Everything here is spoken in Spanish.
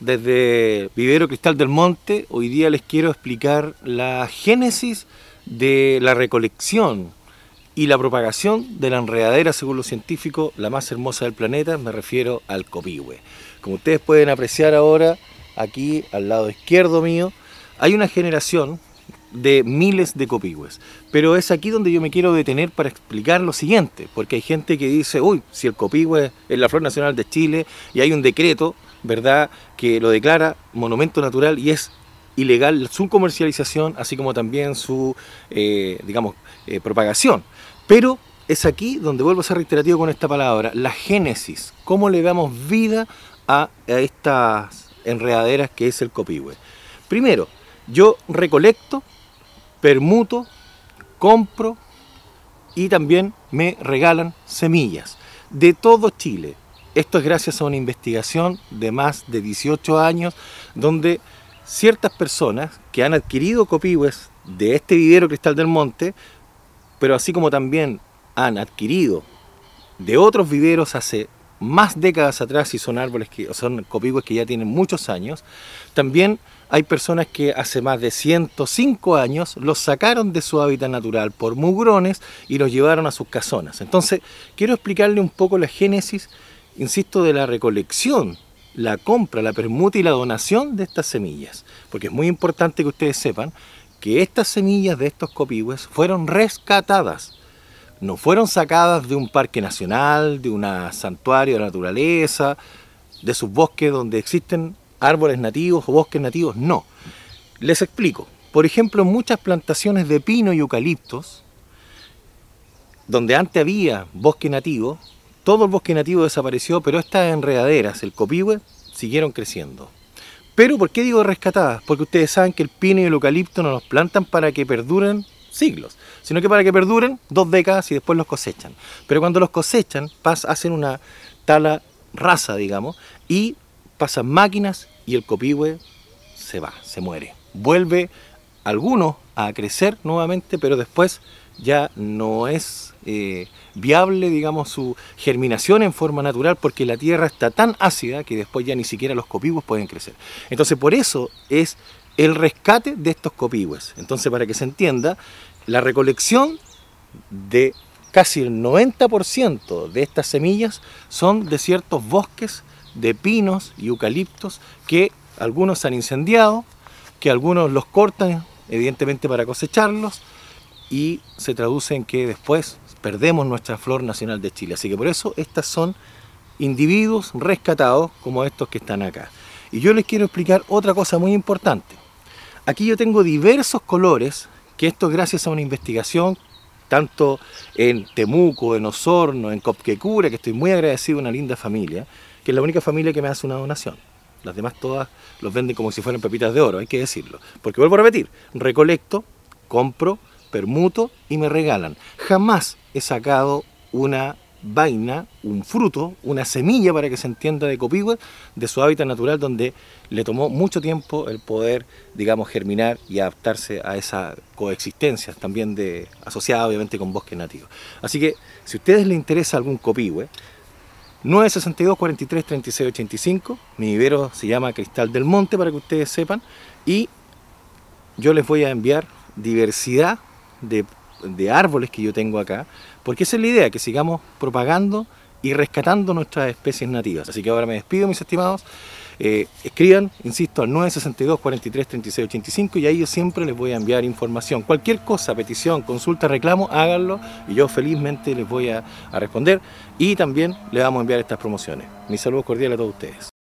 Desde Vivero Cristal del Monte, hoy día les quiero explicar la génesis de la recolección y la propagación de la enredadera, según los científicos, la más hermosa del planeta, me refiero al copihue. Como ustedes pueden apreciar ahora, aquí al lado izquierdo mío, hay una generación de miles de copihües. Pero es aquí donde yo me quiero detener para explicar lo siguiente, porque hay gente que dice, uy, si el copihue es la flor nacional de Chile y hay un decreto, ¿verdad?, que lo declara monumento natural y es ilegal su comercialización, así como también su, eh, digamos, eh, propagación. Pero es aquí donde vuelvo a ser reiterativo con esta palabra, la génesis, cómo le damos vida a, a estas enredaderas que es el copihue. Primero, yo recolecto permuto, compro y también me regalan semillas de todo Chile. Esto es gracias a una investigación de más de 18 años donde ciertas personas que han adquirido copihue de este vivero Cristal del Monte, pero así como también han adquirido de otros viveros hace más décadas atrás y son árboles que son copihue que ya tienen muchos años, también hay personas que hace más de 105 años los sacaron de su hábitat natural por mugrones y los llevaron a sus casonas. Entonces, quiero explicarle un poco la génesis, insisto, de la recolección, la compra, la permuta y la donación de estas semillas. Porque es muy importante que ustedes sepan que estas semillas de estos copihue fueron rescatadas. No fueron sacadas de un parque nacional, de un santuario de la naturaleza, de sus bosques donde existen árboles nativos o bosques nativos, no. Les explico. Por ejemplo, en muchas plantaciones de pino y eucaliptos, donde antes había bosque nativo, todo el bosque nativo desapareció, pero estas enredaderas, el copihue, siguieron creciendo. Pero, ¿por qué digo rescatadas? Porque ustedes saben que el pino y el eucalipto no los plantan para que perduren siglos, sino que para que perduren dos décadas y después los cosechan. Pero cuando los cosechan, hacen una tala rasa, digamos, y pasan máquinas y el copihue se va, se muere. Vuelve algunos a crecer nuevamente, pero después ya no es eh, viable, digamos, su germinación en forma natural porque la tierra está tan ácida que después ya ni siquiera los copihues pueden crecer. Entonces por eso es el rescate de estos copihues. Entonces para que se entienda, la recolección de casi el 90% de estas semillas son de ciertos bosques de pinos y eucaliptos que algunos han incendiado, que algunos los cortan evidentemente para cosecharlos y se traduce en que después perdemos nuestra flor nacional de Chile. Así que por eso estas son individuos rescatados como estos que están acá. Y yo les quiero explicar otra cosa muy importante. Aquí yo tengo diversos colores, que esto es gracias a una investigación, tanto en Temuco, en Osorno, en Copquecura, que estoy muy agradecido a una linda familia, que es la única familia que me hace una donación. Las demás todas los venden como si fueran pepitas de oro, hay que decirlo. Porque vuelvo a repetir, recolecto, compro, permuto y me regalan. Jamás he sacado una vaina, un fruto, una semilla para que se entienda de copihue de su hábitat natural donde le tomó mucho tiempo el poder, digamos, germinar y adaptarse a esa coexistencia también de, asociada obviamente con bosque nativo. Así que si a ustedes les interesa algún copihue, 962 43 36 85. Mi vivero se llama Cristal del Monte para que ustedes sepan. Y yo les voy a enviar diversidad de, árboles que yo tengo acá. Porque esa es la idea, que sigamos propagando y rescatando nuestras especies nativas. Así que ahora me despido, mis estimados. Eh, escriban, insisto, al 962 43 36 85 y ahí yo siempre les voy a enviar información. Cualquier cosa, petición, consulta, reclamo, háganlo y yo felizmente les voy a, a responder y también les vamos a enviar estas promociones. Mis saludos cordiales a todos ustedes.